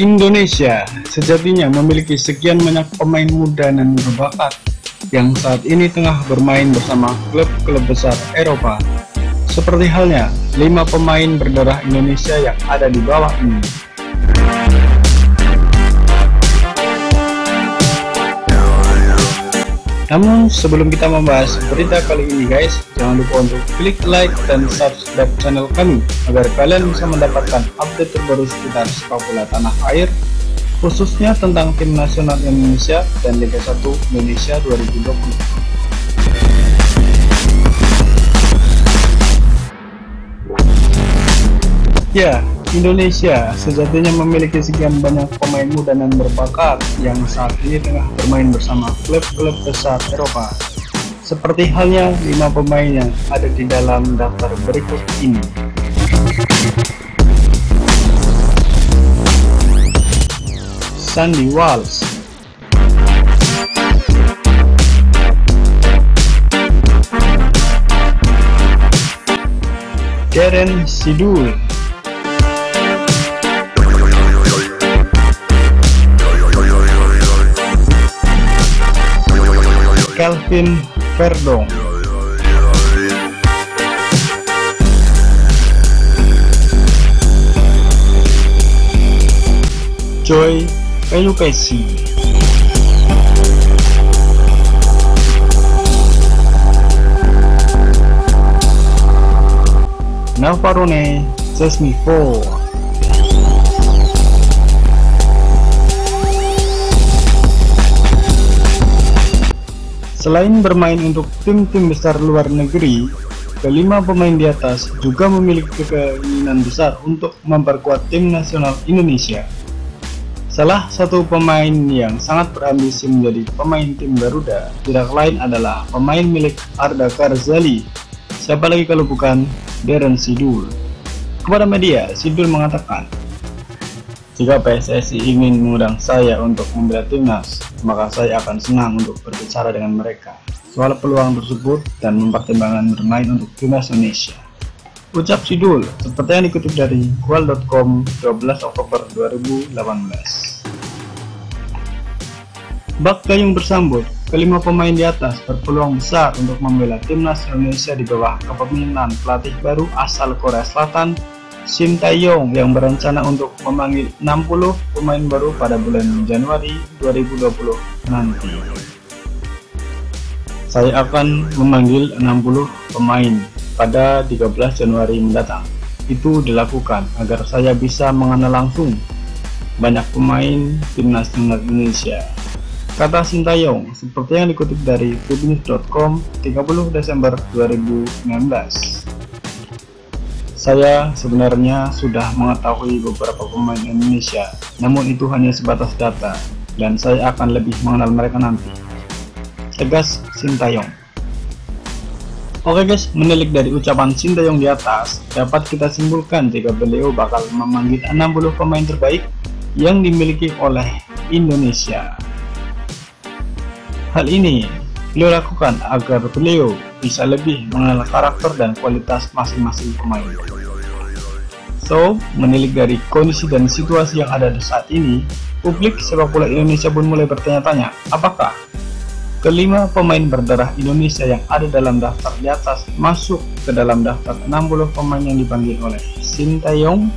Indonesia sejatinya memiliki sekian banyak pemain muda dan berbakat yang saat ini tengah bermain bersama klub-klub besar Eropa. Seperti halnya lima pemain berdarah Indonesia yang ada di bawah ini. Namun sebelum kita membahas berita kali ini guys, jangan lupa untuk klik like dan subscribe channel kami agar kalian bisa mendapatkan update terbaru seputar sepak bola tanah air khususnya tentang tim nasional Indonesia dan Liga 1 Indonesia 2020. Ya, Indonesia sejatinya memiliki sekian banyak pemain muda dan berbakat yang saat ini tengah bermain bersama klub-klub besar Eropa. Seperti halnya lima pemain yang ada di dalam daftar berikut ini. Sandy Walsh Darren Sidul Calvin Verdong. Joy Pelupesi Navarone Sesmi 4 Selain bermain untuk tim-tim besar luar negeri, kelima pemain di atas juga memiliki keinginan besar untuk memperkuat tim nasional Indonesia. Salah satu pemain yang sangat berambisi menjadi pemain tim Garuda tidak lain adalah pemain milik Arda Karzali. Siapa lagi kalau bukan Darren Sidul. Kepada media, Sidul mengatakan, jika PSSI ingin mengundang saya untuk membela timnas, maka saya akan senang untuk berbicara dengan mereka soal peluang tersebut dan mempertimbangkan bermain untuk timnas Indonesia. Ucap Sidul, seperti yang dikutip dari kual.com 12 Oktober 2018. Bak Gayung bersambut, kelima pemain di atas berpeluang besar untuk membela timnas Indonesia di bawah kepemimpinan pelatih baru asal Korea Selatan Shin Tae-yong yang berencana untuk memanggil 60 pemain baru pada bulan Januari 2020 nanti. Saya akan memanggil 60 pemain pada 13 Januari mendatang. Itu dilakukan agar saya bisa mengenal langsung banyak pemain timnas Indonesia. Kata Sintayong, seperti yang dikutip dari tribunnews.com 30 Desember 2019. Saya sebenarnya sudah mengetahui beberapa pemain Indonesia, namun itu hanya sebatas data, dan saya akan lebih mengenal mereka nanti. Tegas Sintayong Oke guys, menilik dari ucapan Sintayong di atas, dapat kita simpulkan jika beliau bakal memanggil 60 pemain terbaik yang dimiliki oleh Indonesia. Hal ini beliau lakukan agar beliau bisa lebih mengenal karakter dan kualitas masing-masing pemain. So, menilik dari kondisi dan situasi yang ada di saat ini, publik sepak bola Indonesia pun mulai bertanya-tanya, apakah kelima pemain berdarah Indonesia yang ada dalam daftar di atas masuk ke dalam daftar 60 pemain yang dipanggil oleh Sintayong